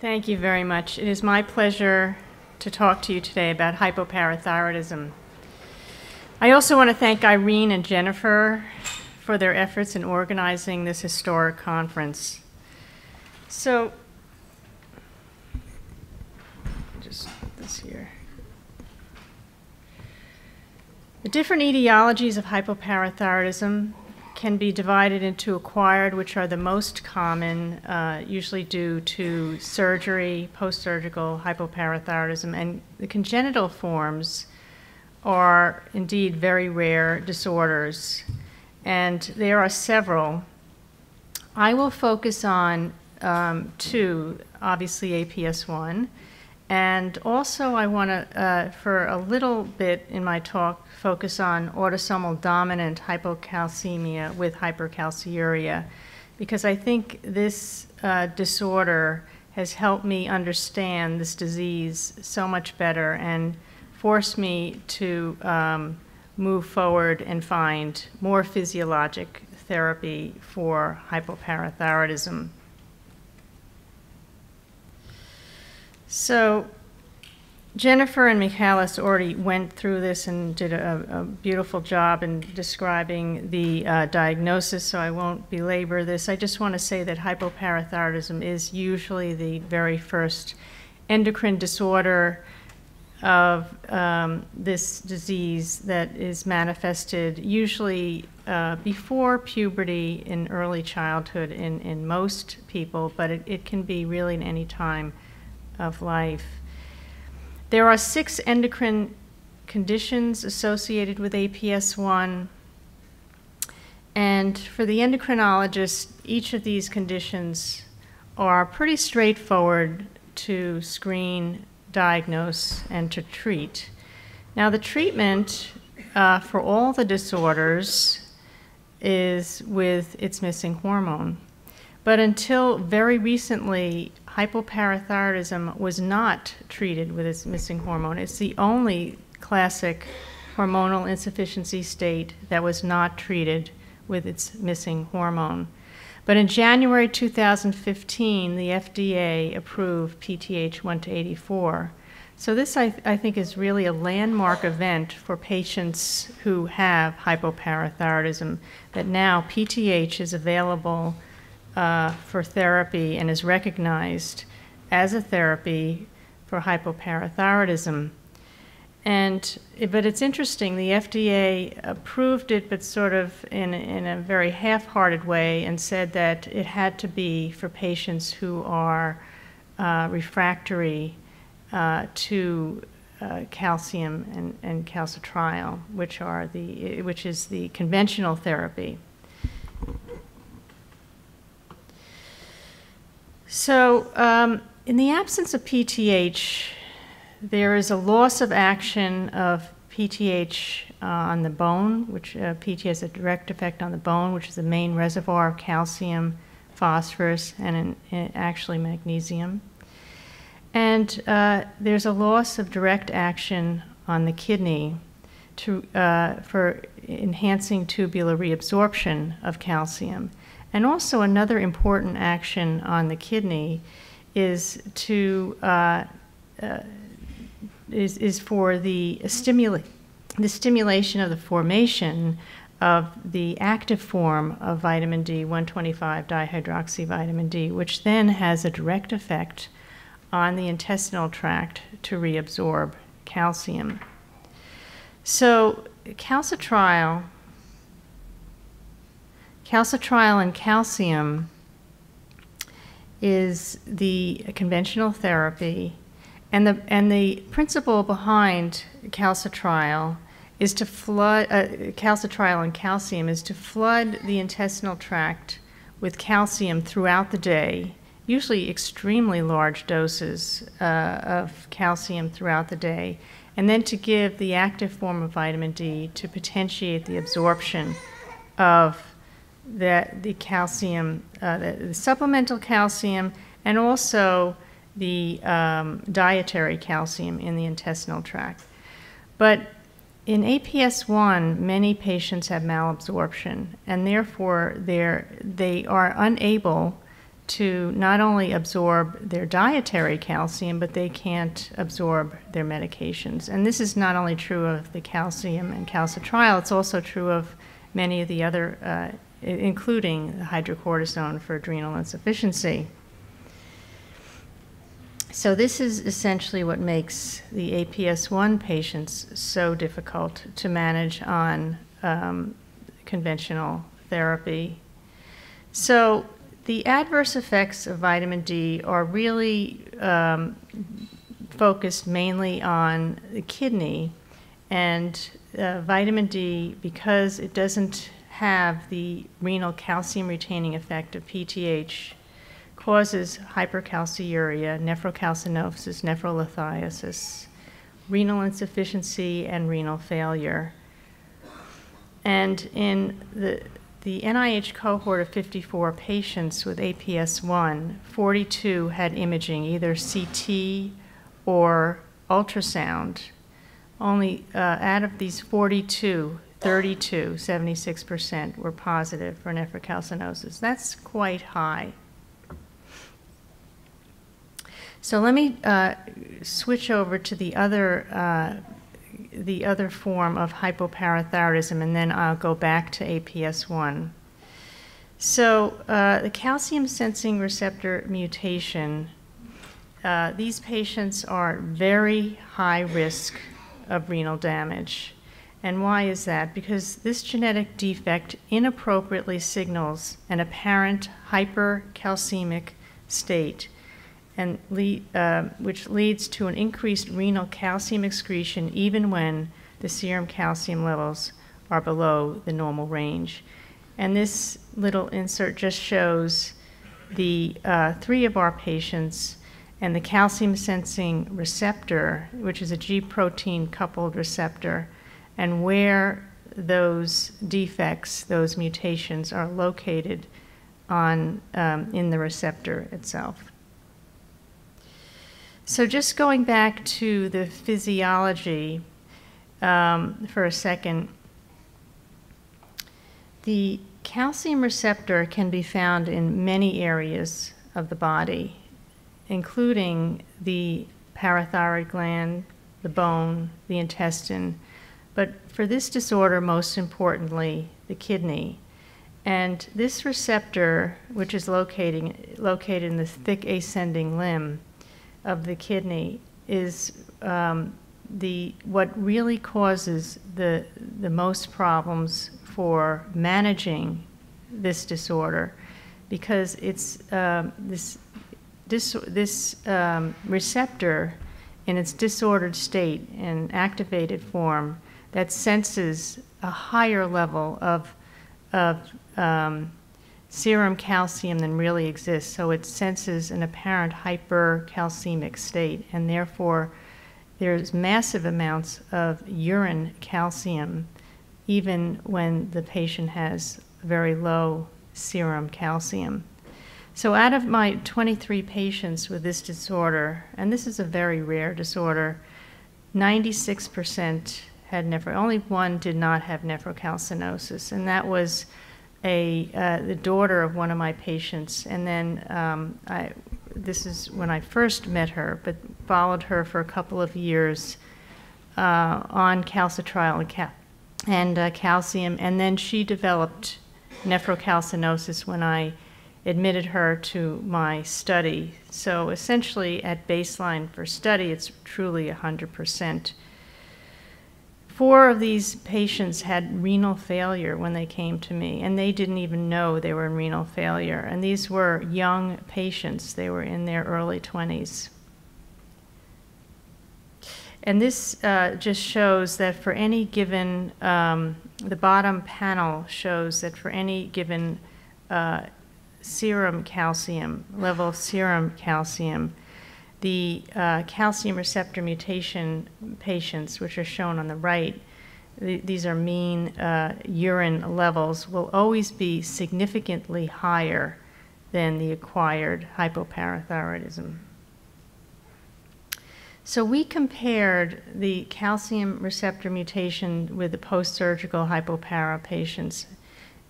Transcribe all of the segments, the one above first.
Thank you very much. It is my pleasure to talk to you today about hypoparathyroidism. I also want to thank Irene and Jennifer for their efforts in organizing this historic conference. So, just this here. The different etiologies of hypoparathyroidism can be divided into acquired, which are the most common, uh, usually due to surgery, post surgical hypoparathyroidism, and the congenital forms are indeed very rare disorders, and there are several. I will focus on um, two, obviously APS1, and also I want to, uh, for a little bit in my talk, focus on autosomal dominant hypocalcemia with hypercalciuria, because I think this uh, disorder has helped me understand this disease so much better and forced me to um, move forward and find more physiologic therapy for hypoparathyroidism. So Jennifer and Michalis already went through this and did a, a beautiful job in describing the uh, diagnosis, so I won't belabor this. I just want to say that hypoparathyroidism is usually the very first endocrine disorder of um, this disease that is manifested usually uh, before puberty in early childhood in, in most people, but it, it can be really in any time of life. There are six endocrine conditions associated with APS1. And for the endocrinologist, each of these conditions are pretty straightforward to screen, diagnose, and to treat. Now, the treatment uh, for all the disorders is with its missing hormone. But until very recently, hypoparathyroidism was not treated with its missing hormone. It's the only classic hormonal insufficiency state that was not treated with its missing hormone. But in January 2015, the FDA approved PTH 1 to 84. So this, I, th I, think, is really a landmark event for patients who have hypoparathyroidism, that now PTH is available uh, for therapy and is recognized as a therapy for hypoparathyroidism. And, but it's interesting, the FDA approved it, but sort of in, in a very half hearted way, and said that it had to be for patients who are uh, refractory uh, to uh, calcium and, and calcitriol, which, are the, which is the conventional therapy. So, um, in the absence of PTH, there is a loss of action of PTH uh, on the bone, which uh, PTH has a direct effect on the bone, which is the main reservoir of calcium, phosphorus, and in actually magnesium. And uh, there's a loss of direct action on the kidney to, uh, for enhancing tubular reabsorption of calcium. And also, another important action on the kidney is to uh, uh, is, is for the stimula- the stimulation of the formation of the active form of vitamin D, 125 dihydroxy vitamin D, which then has a direct effect on the intestinal tract to reabsorb calcium. So, calcitriol Calcitriol and calcium is the conventional therapy, and the, and the principle behind calcitriol is to flood, uh, calcitriol and calcium is to flood the intestinal tract with calcium throughout the day, usually extremely large doses uh, of calcium throughout the day, and then to give the active form of vitamin D to potentiate the absorption of that the calcium, uh, the, the, supplemental calcium, and also the um, dietary calcium in the intestinal tract. But in APS1, many patients have malabsorption, and therefore they are unable to not only absorb their dietary calcium, but they can't absorb their medications. And this is not only true of the calcium and calcitriol, it's also true of many of the other, uh, including hydrocortisone for adrenal insufficiency. So this is essentially what makes the APS1 patients so difficult to manage on um, conventional therapy. So the adverse effects of vitamin D are really um, focused mainly on the kidney and uh, vitamin D because it doesn't have the renal calcium retaining effect of PTH causes hypercalciuria, nephrocalcinosis, nephrolithiasis, renal insufficiency, and renal failure. And in the the NIH cohort of 54 patients with APS1, 42 had imaging, either CT or ultrasound. Only uh, out of these 42, 32, 76% were positive for nephrocalcinosis. That's quite high. So let me uh, switch over to the other uh, the other form of hypoparathyroidism, and then I'll go back to APS1. So, uh, the calcium sensing receptor mutation, uh, these patients are very high risk of renal damage. And why is that? Because this genetic defect inappropriately signals an apparent hypercalcemic state and lead, uh, which leads to an increased renal calcium excretion even when the serum calcium levels are below the normal range. And this little insert just shows the uh, three of our patients and the calcium sensing receptor, which is a G protein coupled receptor, and where those defects, those mutations, are located on, um, in the receptor itself. So, just going back to the physiology um, for a second, the calcium receptor can be found in many areas of the body, including the parathyroid gland, the bone, the intestine, but for this disorder, most importantly, the kidney. And this receptor, which is locating, located in the thick ascending limb, of the kidney is um, the what really causes the the most problems for managing this disorder because it's um, this this this um, receptor in its disordered state and activated form that senses a higher level of of um, serum calcium than really exists, so it senses an apparent hypercalcemic state, and therefore there's massive amounts of urine calcium even when the patient has very low serum calcium. So out of my 23 patients with this disorder, and this is a very rare disorder, 96% had nephro, only one did not have nephrocalcinosis, and that was a uh, the daughter of one of my patients, and then um, I, this is when I first met her, but followed her for a couple of years uh, on calcitriol and, cal- and uh, calcium, and then she developed nephrocalcinosis when I admitted her to my study. So essentially, at baseline for study, it's truly 100 percent Four of these patients had renal failure when they came to me, and they didn't even know they were in renal failure. And these were young patients, they were in their early 20s. And this uh, just shows that for any given, um, the bottom panel shows that for any given uh, serum calcium, level of serum calcium, the uh, calcium receptor mutation patients, which are shown on the right, th these are mean uh, urine levels, will always be significantly higher than the acquired hypoparathyroidism. So we compared the calcium receptor mutation with the post-surgical hypopara patients,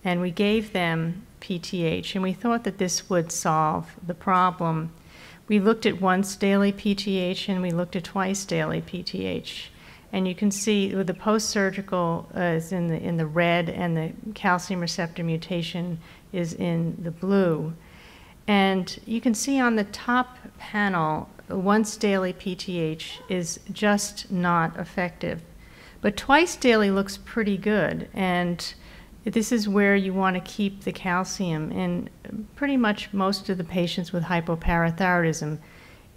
and we gave them PTH, and we thought that this would solve the problem. We looked at once daily PTH and we looked at twice daily PTH. And you can see with the post-surgical uh, is in the, in the red and the calcium receptor mutation is in the blue. And you can see on the top panel, once daily PTH is just not effective. But twice daily looks pretty good. And this is where you want to keep the calcium in pretty much most of the patients with hypoparathyroidism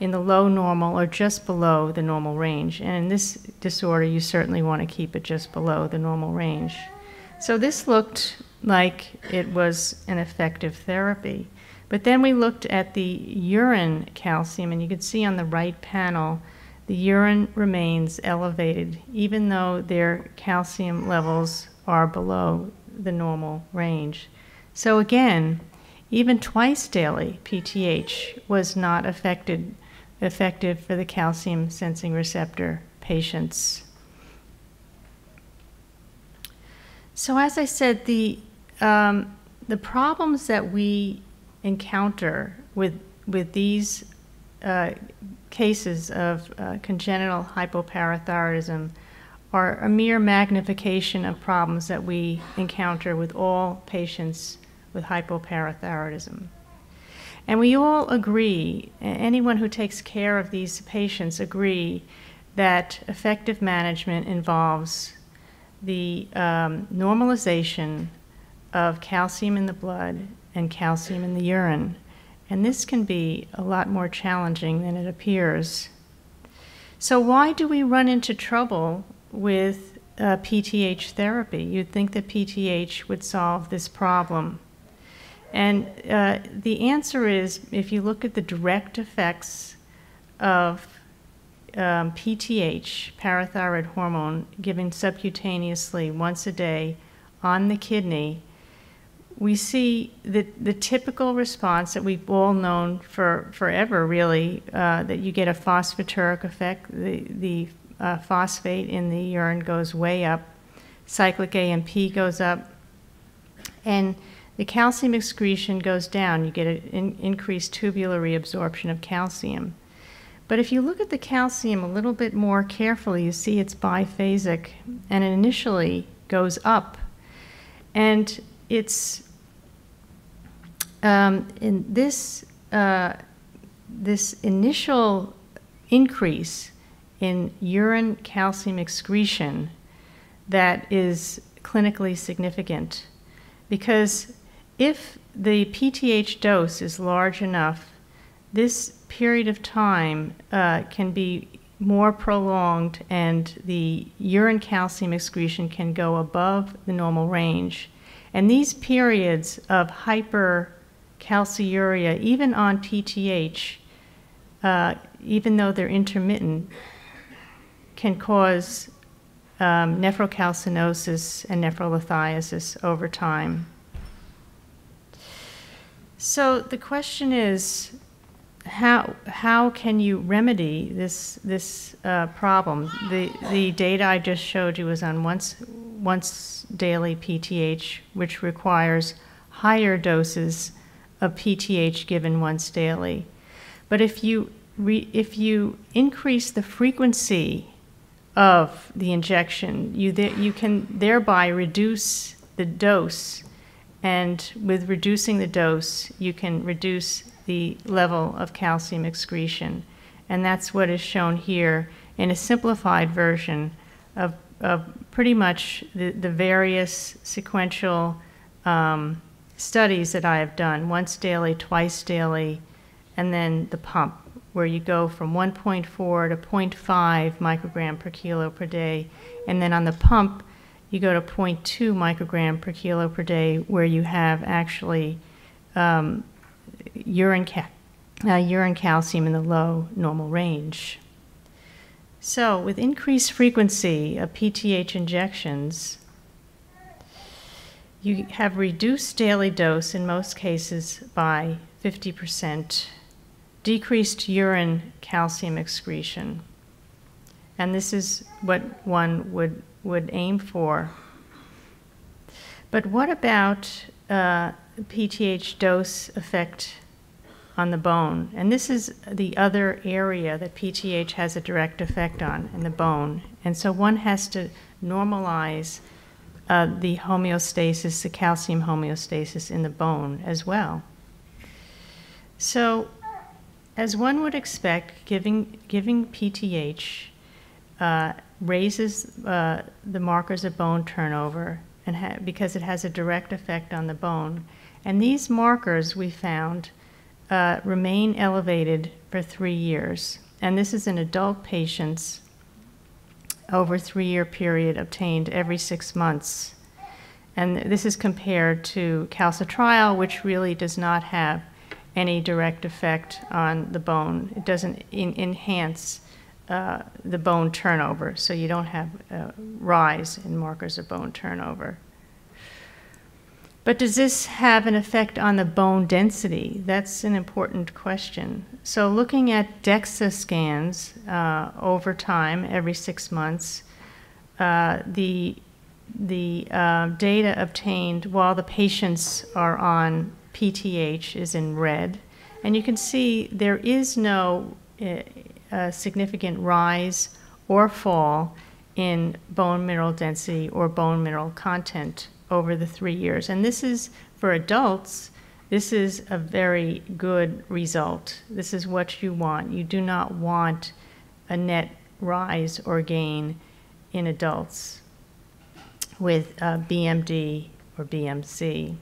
in the low normal or just below the normal range. And in this disorder, you certainly want to keep it just below the normal range. So this looked like it was an effective therapy. But then we looked at the urine calcium, and you can see on the right panel, the urine remains elevated, even though their calcium levels are below the normal range. So again, even twice daily PTH was not affected, effective for the calcium sensing receptor patients. So as I said, the, um, the problems that we encounter with, with these uh, cases of uh, congenital hypoparathyroidism are a mere magnification of problems that we encounter with all patients with hypoparathyroidism. And we all agree, anyone who takes care of these patients agree that effective management involves the um, normalization of calcium in the blood and calcium in the urine. And this can be a lot more challenging than it appears. So, why do we run into trouble with uh, PTH therapy. You'd think that PTH would solve this problem. And uh, the answer is if you look at the direct effects of um, PTH, parathyroid hormone, given subcutaneously once a day on the kidney, we see the, the typical response that we've all known for forever, really, uh, that you get a phosphaturic effect. The, the uh, phosphate in the urine goes way up, cyclic AMP goes up, and the calcium excretion goes down. You get an in increased tubular reabsorption of calcium. But if you look at the calcium a little bit more carefully, you see it's biphasic, and it initially goes up. And it's um, in this, uh, this initial increase in urine calcium excretion that is clinically significant. Because if the PTH dose is large enough, this period of time uh, can be more prolonged and the urine calcium excretion can go above the normal range. And these periods of hypercalciuria, even on PTH, uh, even though they're intermittent, can cause um, nephrocalcinosis and nephrolithiasis over time. So the question is, how, how can you remedy this, this uh, problem? The, the data I just showed you was on once, once daily PTH, which requires higher doses of PTH given once daily. But if you, re, if you increase the frequency of the injection, you, you can thereby reduce the dose. And with reducing the dose, you can reduce the level of calcium excretion. And that's what is shown here in a simplified version of, of pretty much the, the various sequential um, studies that I have done once daily, twice daily, and then the pump where you go from 1.4 to 0.5 microgram per kilo per day. And then on the pump, you go to 0.2 microgram per kilo per day, where you have actually um, urine, ca uh, urine calcium in the low normal range. So, with increased frequency of PTH injections, you have reduced daily dose in most cases by 50 percent decreased urine calcium excretion. And this is what one would, would aim for. But what about uh, PTH dose effect on the bone. And this is the other area that PTH has a direct effect on in the bone. And so one has to normalize uh, the homeostasis, the calcium homeostasis in the bone as well. So, as one would expect, giving, giving PTH uh, raises uh, the markers of bone turnover and because it has a direct effect on the bone. And these markers we found uh, remain elevated for three years. And this is in adult patients over three-year period obtained every six months. And this is compared to calcitriol, which really does not have any direct effect on the bone. It doesn't enhance uh, the bone turnover, so you don't have a rise in markers of bone turnover. But does this have an effect on the bone density? That's an important question. So, looking at DEXA scans uh, over time, every six months, uh, the the uh, data obtained while the patients are on PTH is in red, and you can see there is no uh, significant rise or fall in bone mineral density or bone mineral content over the three years. And this is for adults, this is a very good result. This is what you want. You do not want a net rise or gain in adults with uh, BMD or BMC.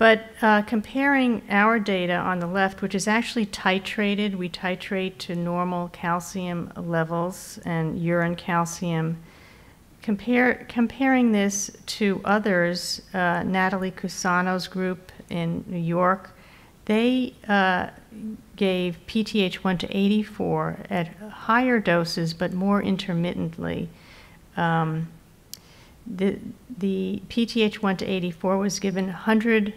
But uh, comparing our data on the left, which is actually titrated, we titrate to normal calcium levels and urine calcium Compare, comparing this to others, uh, Natalie Cusano's group in New York, they uh, gave PTH 1 to 84 at higher doses but more intermittently. Um, the, the PTH 1 to 84 was given 100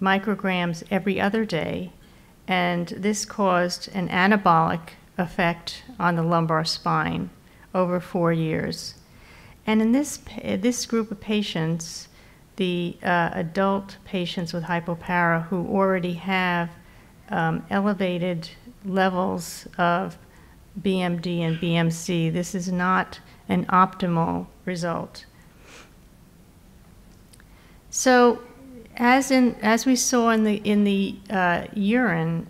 micrograms every other day, and this caused an anabolic effect on the lumbar spine over four years. And in this, this group of patients, the uh, adult patients with hypopara who already have um, elevated levels of BMD and BMC, this is not an optimal result. So, as in as we saw in the in the uh, urine,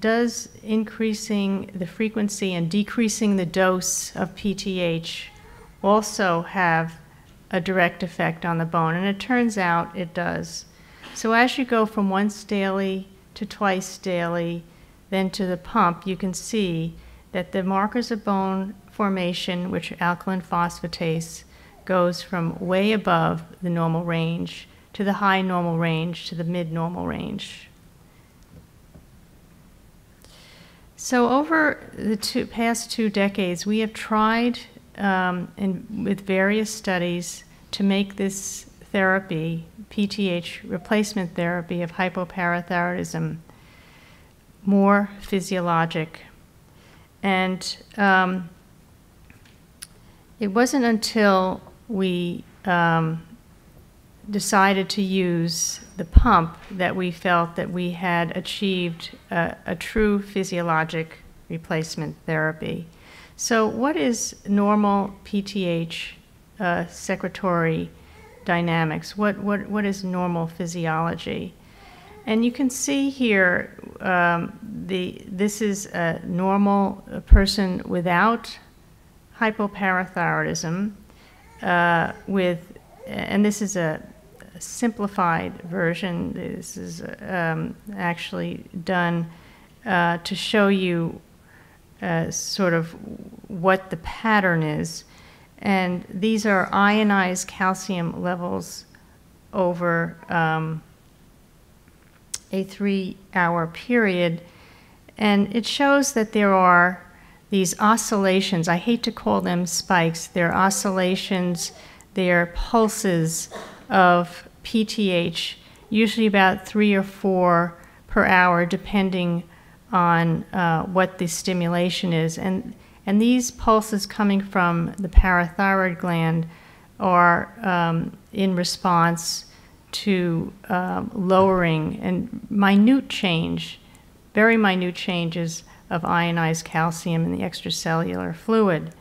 does increasing the frequency and decreasing the dose of PTH also have a direct effect on the bone, and it turns out it does. So as you go from once daily to twice daily, then to the pump, you can see that the markers of bone formation, which are alkaline phosphatase, goes from way above the normal range to the high normal range to the mid normal range. So over the two, past two decades, we have tried um, in, with various studies to make this therapy, PTH replacement therapy of hypoparathyroidism, more physiologic. And um, it wasn't until we um, decided to use the pump that we felt that we had achieved a, a true physiologic replacement therapy. So, what is normal PTH uh, secretory dynamics? What, what, what is normal physiology? And you can see here um, the, this is a normal person without hypoparathyroidism, uh, with, and this is a simplified version. This is um, actually done uh, to show you uh, sort of what the pattern is. And these are ionized calcium levels over um, a three hour period. And it shows that there are these oscillations. I hate to call them spikes, they're oscillations, they're pulses of PTH, usually about three or four per hour, depending on uh, what the stimulation is. And, and these pulses coming from the parathyroid gland are um, in response to um, lowering and minute change, very minute changes of ionized calcium in the extracellular fluid.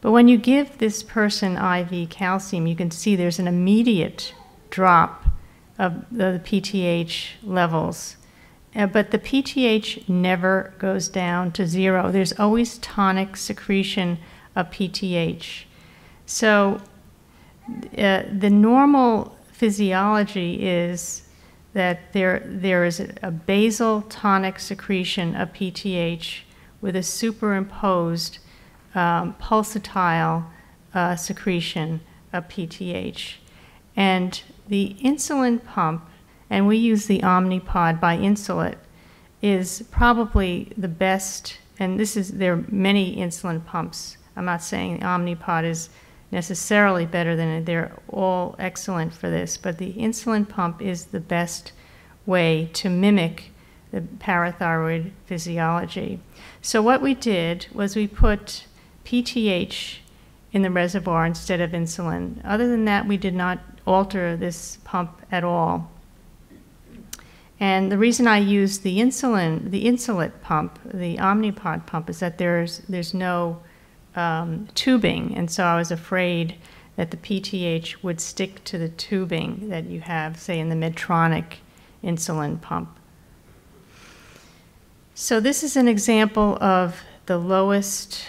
But when you give this person IV calcium, you can see there's an immediate drop of the PTH levels. Uh, but the PTH never goes down to zero. There's always tonic secretion of PTH. So uh, the normal physiology is that there, there is a basal tonic secretion of PTH with a superimposed um, pulsatile uh, secretion of PTH. And the insulin pump, and we use the Omnipod by Insulet, is probably the best, and this is, there are many insulin pumps. I'm not saying the Omnipod is necessarily better than it. They're all excellent for this, but the insulin pump is the best way to mimic the parathyroid physiology. So what we did was we put PTH in the reservoir instead of insulin. Other than that, we did not alter this pump at all. And the reason I use the insulin, the Insulet pump, the Omnipod pump, is that there's there's no um, tubing, and so I was afraid that the PTH would stick to the tubing that you have, say, in the Medtronic insulin pump. So this is an example of the lowest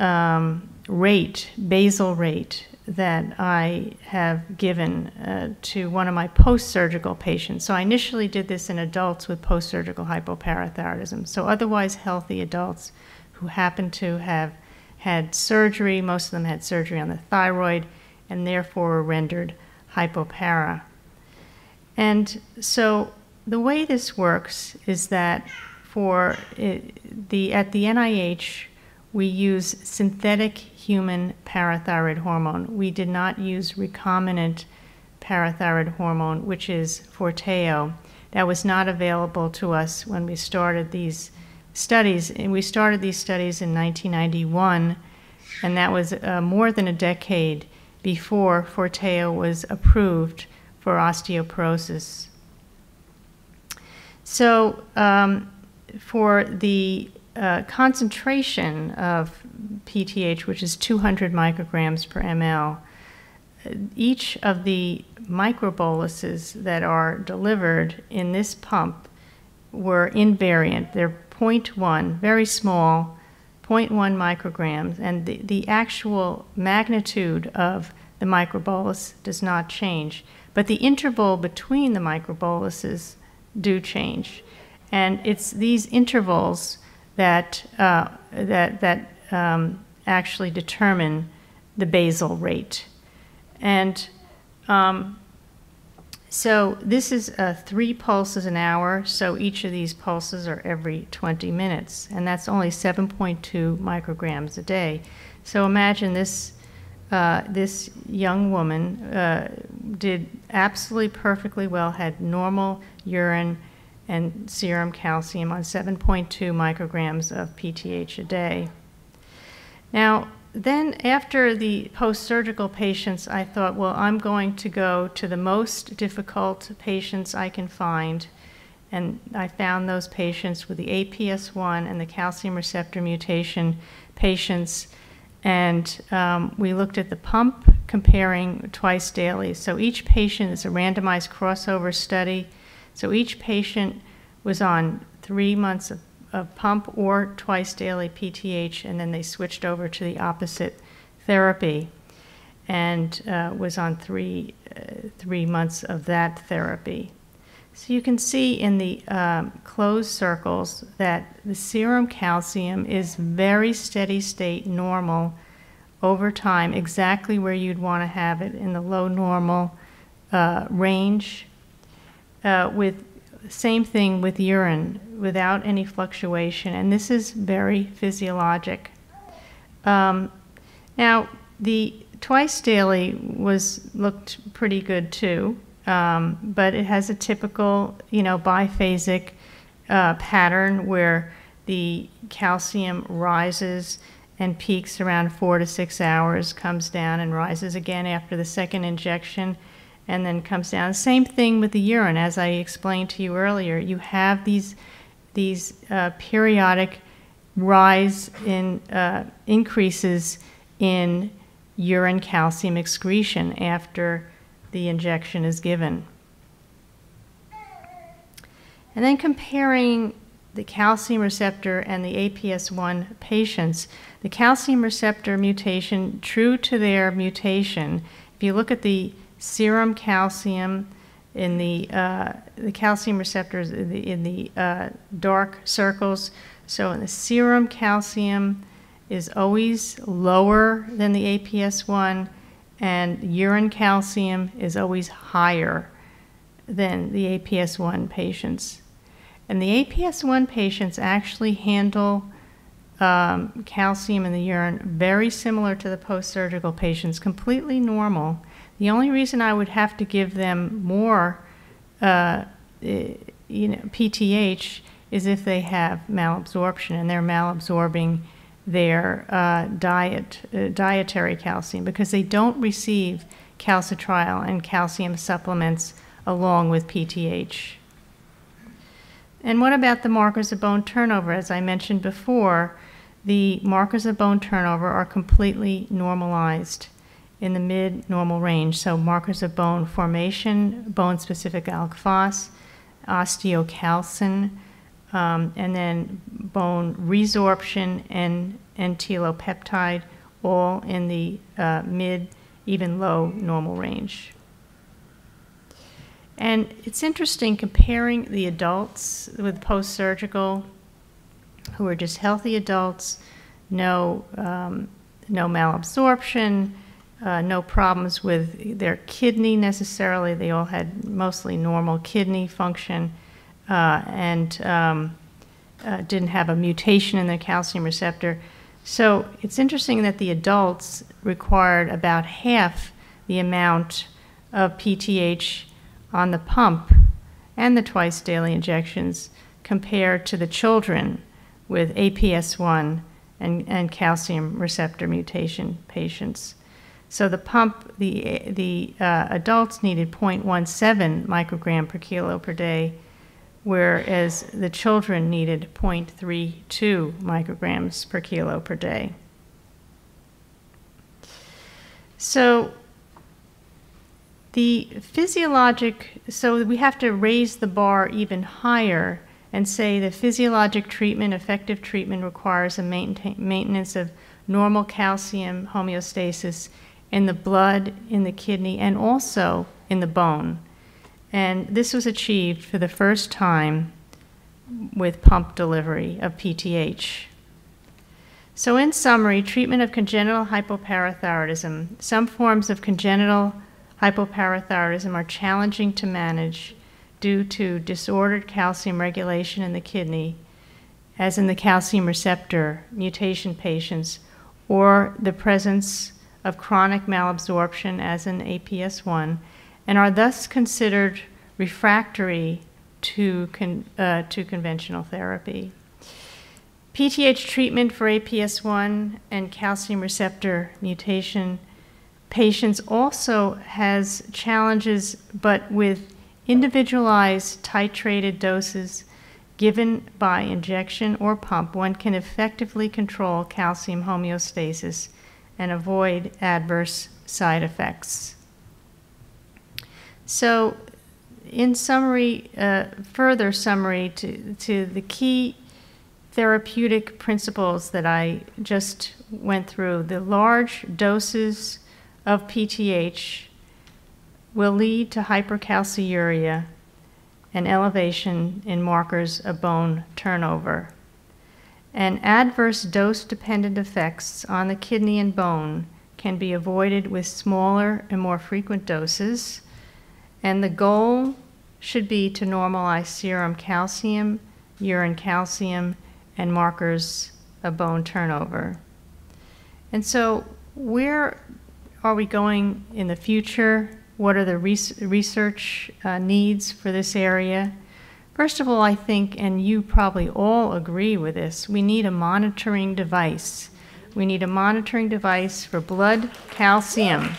um, rate, basal rate, that I have given uh, to one of my post-surgical patients. So I initially did this in adults with post-surgical hypoparathyroidism. So otherwise healthy adults who happen to have had surgery, most of them had surgery on the thyroid, and therefore were rendered hypopara. And so the way this works is that for the at the NIH we use synthetic human parathyroid hormone. We did not use recombinant parathyroid hormone, which is Forteo. That was not available to us when we started these studies. And we started these studies in 1991, and that was uh, more than a decade before Forteo was approved for osteoporosis. So, um, for the uh, concentration of PTH, which is 200 micrograms per ml, each of the microboluses that are delivered in this pump were invariant. They're 0.1, very small, 0.1 micrograms, and the, the actual magnitude of the microbolus does not change. But the interval between the microboluses do change. And it's these intervals that, uh, that, that um, actually determine the basal rate. And um, so this is uh, three pulses an hour, so each of these pulses are every 20 minutes, and that's only 7.2 micrograms a day. So imagine this, uh, this young woman uh, did absolutely perfectly well, had normal urine and serum calcium on 7.2 micrograms of PTH a day. Now, then after the post-surgical patients, I thought, well, I'm going to go to the most difficult patients I can find. And I found those patients with the APS1 and the calcium receptor mutation patients. And um, we looked at the pump comparing twice daily. So each patient is a randomized crossover study. So each patient was on three months of of pump or twice daily PTH, and then they switched over to the opposite therapy and uh, was on three, uh, three months of that therapy. So you can see in the um, closed circles that the serum calcium is very steady state normal over time, exactly where you'd want to have it in the low normal uh, range, uh, with same thing with urine, without any fluctuation, and this is very physiologic. Um, now, the twice daily was looked pretty good too, um, but it has a typical, you know, biphasic uh, pattern where the calcium rises and peaks around four to six hours, comes down and rises again after the second injection, and then comes down. Same thing with the urine, as I explained to you earlier. You have these, these uh, periodic rise in uh, increases in urine calcium excretion after the injection is given. And then comparing the calcium receptor and the APS1 patients, the calcium receptor mutation, true to their mutation, if you look at the serum calcium in the, uh, the calcium receptors in the, in the uh, dark circles, so in the serum calcium is always lower than the APS1, and urine calcium is always higher than the APS1 patients. And the APS1 patients actually handle um, calcium in the urine very similar to the post-surgical patients, completely normal. The only reason I would have to give them more, uh, you know, PTH is if they have malabsorption and they're malabsorbing their uh, diet, uh, dietary calcium, because they don't receive calcitriol and calcium supplements along with PTH. And what about the markers of bone turnover? As I mentioned before, the markers of bone turnover are completely normalized in the mid-normal range. So markers of bone formation, bone-specific alk phos, osteocalcin, um, and then bone resorption and, and telopeptide, all in the uh, mid, even low normal range. And it's interesting comparing the adults with post surgical, who are just healthy adults, no, um, no malabsorption, uh, no problems with their kidney necessarily. They all had mostly normal kidney function uh, and um, uh, didn't have a mutation in their calcium receptor. So it's interesting that the adults required about half the amount of PTH on the pump and the twice daily injections compared to the children with APS1 and, and calcium receptor mutation patients. So the pump, the, the uh, adults needed 0.17 microgram per kilo per day, whereas the children needed 0.32 micrograms per kilo per day. So the physiologic, so we have to raise the bar even higher and say the physiologic treatment, effective treatment, requires a maintain, maintenance of normal calcium homeostasis in the blood, in the kidney, and also in the bone. And this was achieved for the first time with pump delivery of PTH. So, in summary, treatment of congenital hypoparathyroidism. Some forms of congenital hypoparathyroidism are challenging to manage due to disordered calcium regulation in the kidney, as in the calcium receptor mutation patients, or the presence of chronic malabsorption, as in APS1, and are thus considered refractory to, con, uh, to conventional therapy. PTH treatment for APS1 and calcium receptor mutation patients also has challenges, but with individualized titrated doses given by injection or pump, one can effectively control calcium homeostasis and avoid adverse side effects. So, in summary, uh, further summary to, to the key therapeutic principles that I just went through, the large doses of PTH will lead to hypercalciuria and elevation in markers of bone turnover. And adverse dose dependent effects on the kidney and bone can be avoided with smaller and more frequent doses. And the goal should be to normalize serum calcium, urine calcium, and markers of bone turnover. And so, where are we going in the future? What are the research uh, needs for this area? First of all, I think, and you probably all agree with this, we need a monitoring device. We need a monitoring device for blood calcium.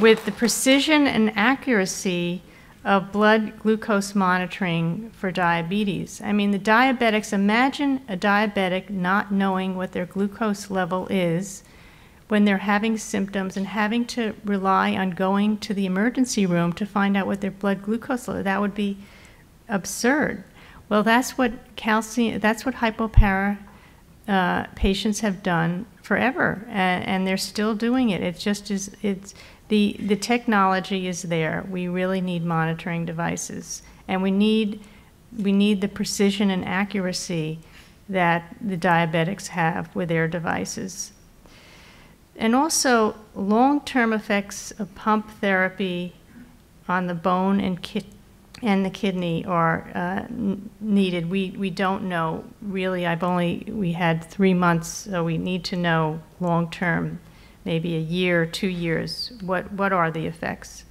with the precision and accuracy of blood glucose monitoring for diabetes. I mean, the diabetics, imagine a diabetic not knowing what their glucose level is when they're having symptoms and having to rely on going to the emergency room to find out what their blood glucose level. That would be absurd. Well, that's what calcium. That's what hypopara uh, patients have done forever, and, and they're still doing it. It just is. It's the the technology is there. We really need monitoring devices, and we need we need the precision and accuracy that the diabetics have with their devices. And also, long term effects of pump therapy on the bone and, ki- and the kidney are uh, needed. We, we don't know really. I've only, we had three months, so we need to know long term, maybe a year, two years, what, what are the effects.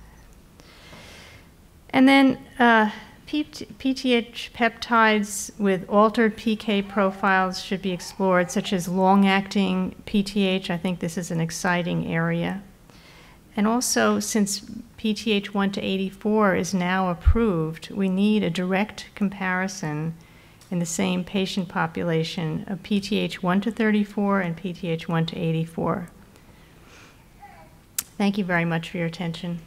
And then uh, PTH peptides with altered PK profiles should be explored, such as long acting PTH. I think this is an exciting area. And also, since PTH 1 to 84 is now approved, we need a direct comparison in the same patient population of PTH 1 to 34 and PTH 1 to 84. Thank you very much for your attention.